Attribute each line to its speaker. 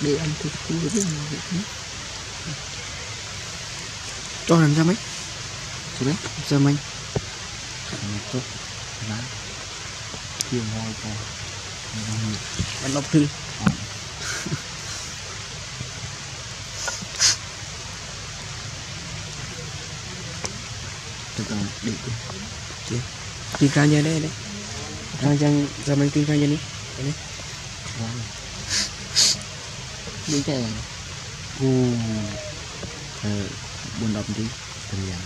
Speaker 1: để ăn thịt ngon
Speaker 2: cho làm sao mấy?
Speaker 1: Chứ đấy
Speaker 2: sao mấy?
Speaker 1: Chút lá. Chiều ngồi còn
Speaker 2: ăn lọc thư.
Speaker 1: Từ còn đi
Speaker 2: tin cao nha đây đây đang chăng sao mấy tin cao nha đi
Speaker 1: ដូចតែ
Speaker 2: អូ
Speaker 1: 4 10នាទីព្រាង